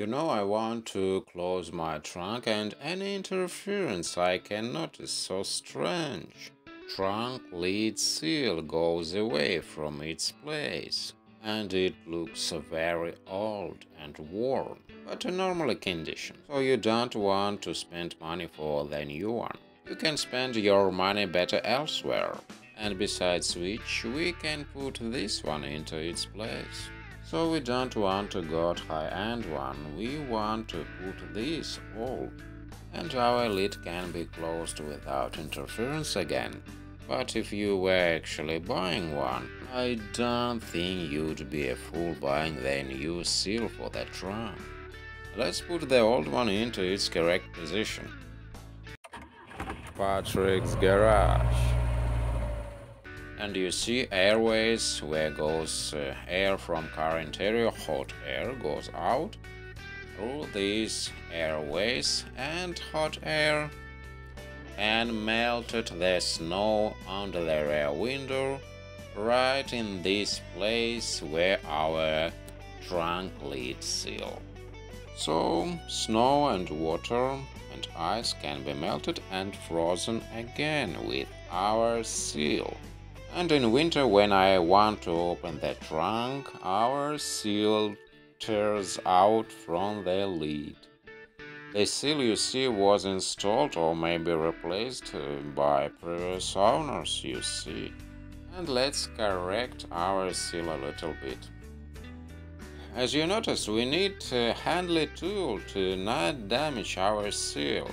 You know I want to close my trunk and any interference I can notice so strange. Trunk lid seal goes away from its place and it looks very old and worn, but a normal condition. So you don't want to spend money for the new one. You can spend your money better elsewhere. And besides which, we can put this one into its place. So we don't want to got high-end one, we want to put this old. And our lid can be closed without interference again. But if you were actually buying one, I don't think you'd be a fool buying the new seal for that trunk. Let's put the old one into its correct position. Patrick's garage. And you see airways where goes uh, air from car interior, hot air goes out through these airways and hot air and melted the snow under the rear window right in this place where our trunk lid seal. So snow and water and ice can be melted and frozen again with our seal. And in winter when I want to open the trunk, our seal tears out from the lid. The seal you see was installed or maybe replaced by previous owners, you see. And let's correct our seal a little bit. As you notice, we need a handy tool to not damage our seal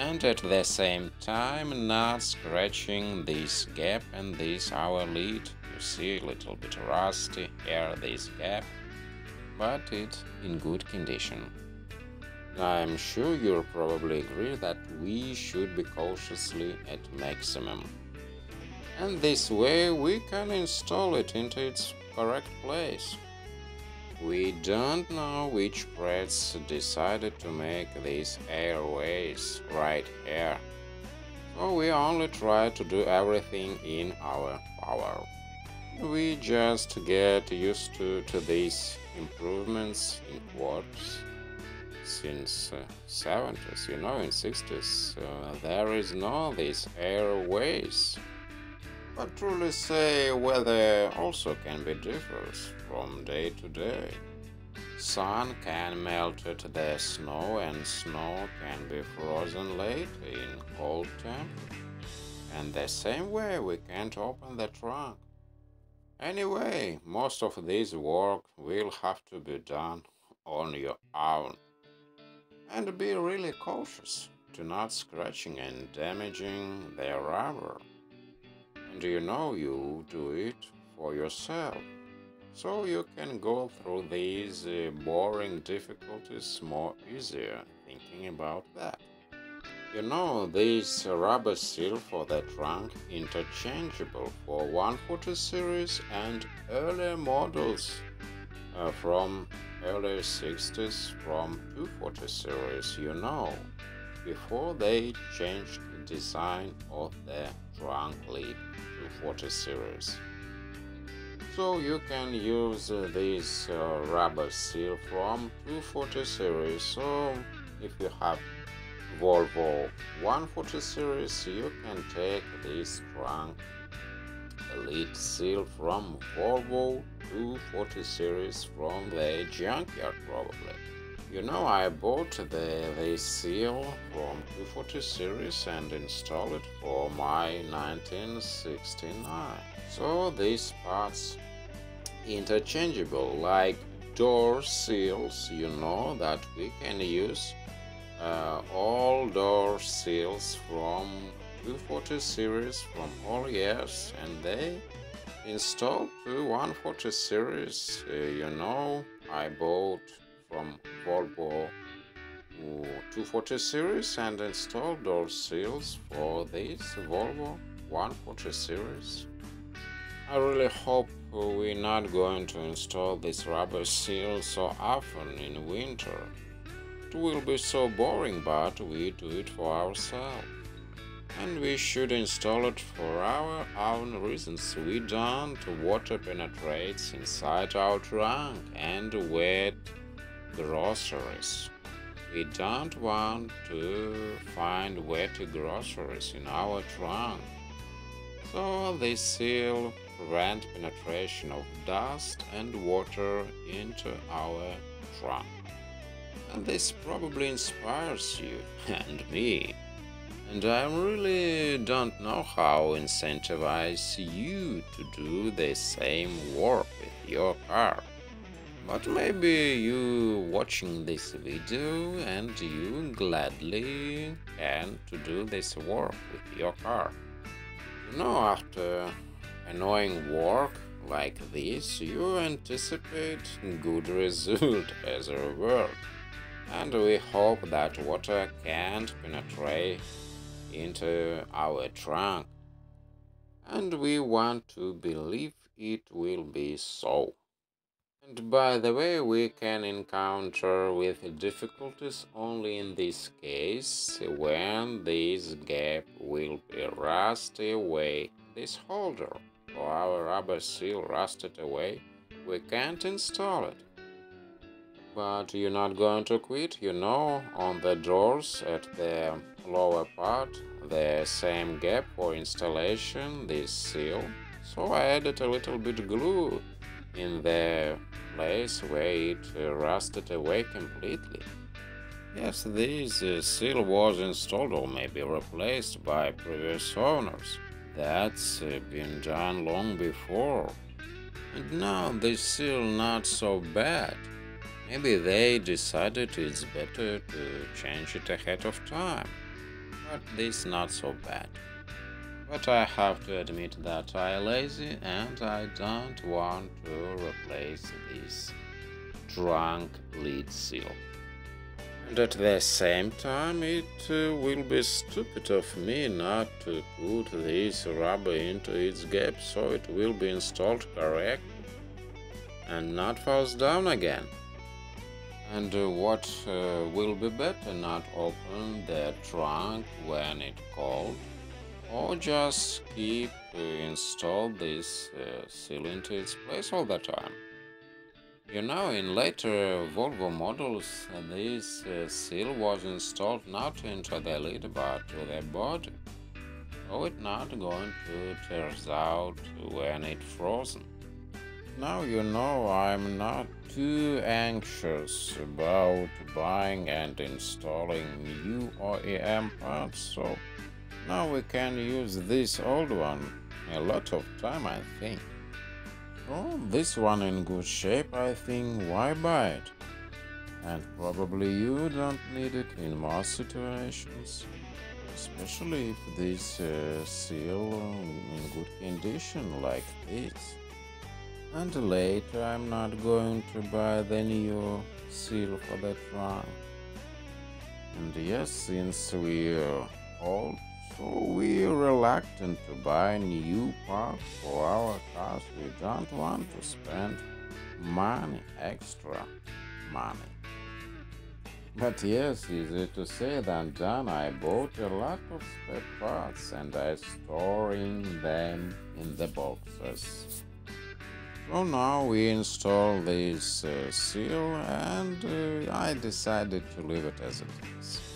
and at the same time not scratching this gap and this our lid. You see a little bit rusty here this gap, but it's in good condition. I'm sure you'll probably agree that we should be cautiously at maximum. And this way we can install it into its correct place. We don't know which press decided to make these airways right here. So we only try to do everything in our power. We just get used to, to these improvements in quartz since uh, 70s, you know, in 60s, uh, there is no these airways. But truly say weather also can be different from day to day. Sun can melt the snow and snow can be frozen late in cold temperature. And the same way we can't open the trunk. Anyway, most of this work will have to be done on your own and be really cautious to not scratching and damaging the rubber. And you know you do it for yourself, so you can go through these uh, boring difficulties more easier thinking about that. You know, this rubber seal for the trunk interchangeable for 140 series and earlier models uh, from early 60s from 240 series, you know, before they changed the design of the trunk lid 240 series. So you can use uh, this uh, rubber seal from 240 series. So if you have Volvo 140 series, you can take this trunk lid seal from Volvo 240 series from the junkyard probably. You know I bought the, seal from 240 series and installed it for my 1969. So these parts interchangeable like door seals you know that we can use uh, all door seals from 240 series from all years and they installed to 140 series uh, you know I bought from Volvo 240 series and installed door seals for this Volvo 140 series. I really hope we're not going to install this rubber seal so often in winter. It will be so boring but we do it for ourselves. And we should install it for our own reasons. We don't water penetrates inside our trunk and wet groceries. We don't want to find wet groceries in our trunk. So this seal prevent penetration of dust and water into our trunk. And this probably inspires you and me. And I really don't know how incentivize you to do the same work with your car. But maybe you watching this video and you gladly can to do this work with your car. You know, after annoying work like this, you anticipate good result as a reward. And we hope that water can't penetrate into our trunk. And we want to believe it will be so. And by the way, we can encounter with difficulties only in this case when this gap will be rusted away. This holder or our rubber seal rusted away, we can't install it. But you're not going to quit, you know, on the doors at the lower part, the same gap for installation, this seal. So I added a little bit glue in the place where it uh, rusted away completely. Yes, this uh, seal was installed or maybe replaced by previous owners. That's been done long before. And now they seal not so bad. Maybe they decided it's better to change it ahead of time. But this not so bad. But I have to admit that I lazy and I don't want to replace this trunk lid seal. And at the same time, it uh, will be stupid of me not to put this rubber into its gap so it will be installed correctly and not falls down again. And uh, what uh, will be better, not open the trunk when it cold, or just keep uh, install this uh, seal into its place all the time. You know, in later Volvo models, this uh, seal was installed not into the lid but to the body, so it's not going to tear out when it's frozen. Now you know I'm not too anxious about buying and installing new OEM parts, so now we can use this old one a lot of time, I think. Oh, this one in good shape, I think. Why buy it? And probably you don't need it in most situations, especially if this uh, seal in good condition like this. And later I'm not going to buy the new seal for the trunk. And yes, since we're old, so we're reluctant to buy new parts for our cars. We don't want to spend money, extra money. But yes, easy to say than done. I bought a lot of spare parts and I storing them in the boxes. So now we install this uh, seal and uh, I decided to leave it as it is.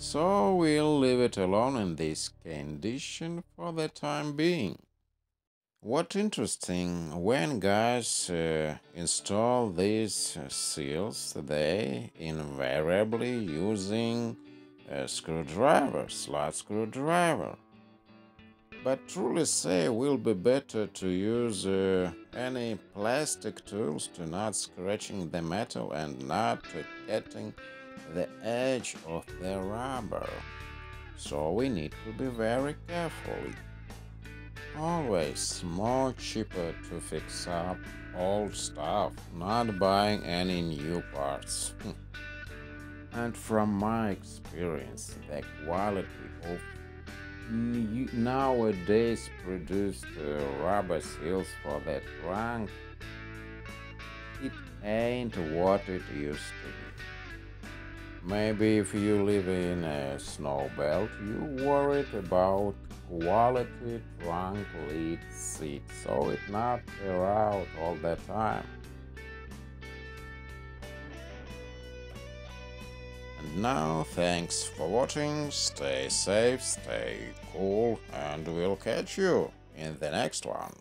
So we'll leave it alone in this condition for the time being. What interesting, when guys uh, install these uh, seals, they invariably using a screwdriver, slot screwdriver. But truly say will be better to use uh, any plastic tools to not scratching the metal and not getting the edge of the rubber. So we need to be very careful. Always more cheaper to fix up old stuff, not buying any new parts. and from my experience, the quality of nowadays produced uh, rubber seals for the trunk, it ain't what it used to be. Maybe if you live in a snow belt, you worried about quality trunk lid seat, so it not tear out all the time. And now, thanks for watching, stay safe, stay cool, and we'll catch you in the next one.